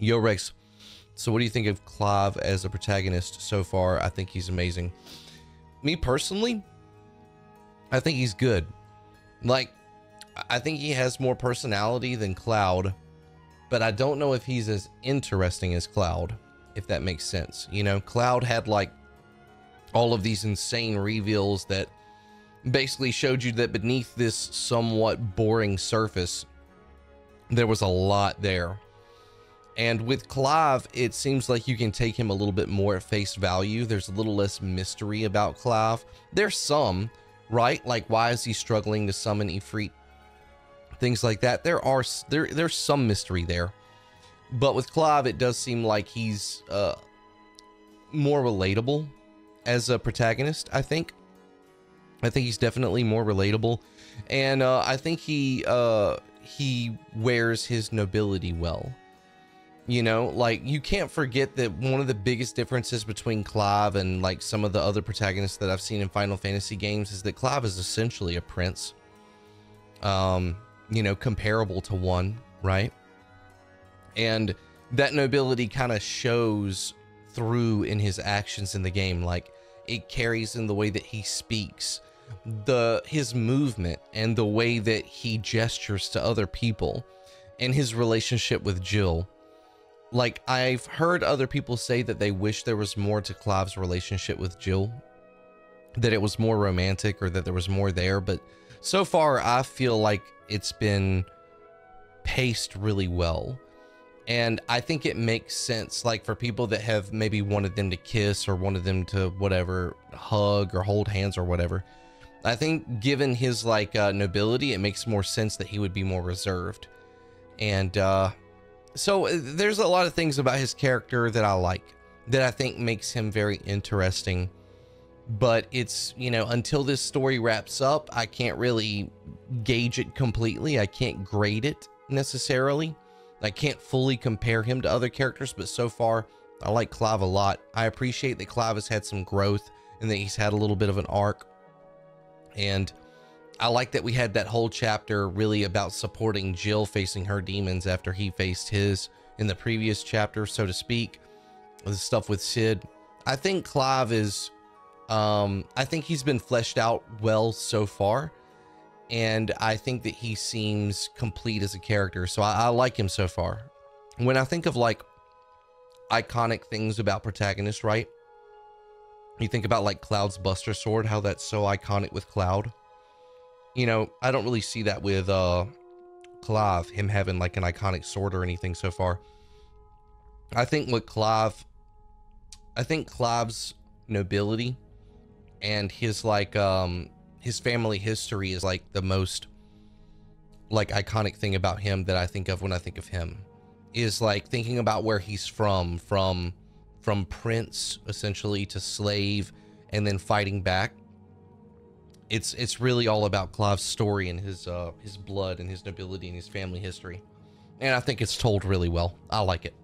Yo Rex, so what do you think of Clive as a protagonist so far? I think he's amazing. Me personally, I think he's good. Like, I think he has more personality than Cloud, but I don't know if he's as interesting as Cloud, if that makes sense. You know, Cloud had like all of these insane reveals that basically showed you that beneath this somewhat boring surface, there was a lot there. And with Clive, it seems like you can take him a little bit more at face value. There's a little less mystery about Clive. There's some, right? Like, why is he struggling to summon Ifrit? Things like that. There are there there's some mystery there, but with Clive, it does seem like he's uh, more relatable as a protagonist. I think. I think he's definitely more relatable, and uh, I think he uh, he wears his nobility well. You know, like you can't forget that one of the biggest differences between Clive and like some of the other protagonists that I've seen in Final Fantasy games is that Clive is essentially a prince. Um, you know, comparable to one, right? And that nobility kind of shows through in his actions in the game. Like it carries in the way that he speaks, the his movement and the way that he gestures to other people and his relationship with Jill like I've heard other people say that they wish there was more to Clive's relationship with Jill, that it was more romantic or that there was more there, but so far I feel like it's been paced really well. And I think it makes sense, like for people that have maybe wanted them to kiss or wanted them to whatever, hug or hold hands or whatever. I think given his like uh, nobility, it makes more sense that he would be more reserved. And uh, so uh, there's a lot of things about his character that I like that I think makes him very interesting. But it's, you know, until this story wraps up, I can't really gauge it completely. I can't grade it necessarily. I can't fully compare him to other characters, but so far, I like Clive a lot. I appreciate that Clive has had some growth and that he's had a little bit of an arc. And I like that we had that whole chapter really about supporting Jill facing her demons after he faced his in the previous chapter, so to speak. The stuff with Sid. I think Clive is um I think he's been fleshed out well so far. And I think that he seems complete as a character. So I, I like him so far. When I think of like iconic things about protagonists, right? You think about like Cloud's Buster Sword, how that's so iconic with Cloud you know, I don't really see that with uh Clive, him having like an iconic sword or anything so far. I think with Clive, I think Clive's nobility and his like um his family history is like the most like iconic thing about him that I think of when I think of him is like thinking about where he's from from from prince essentially to slave and then fighting back it's it's really all about Clive's story and his uh his blood and his nobility and his family history. And I think it's told really well. I like it.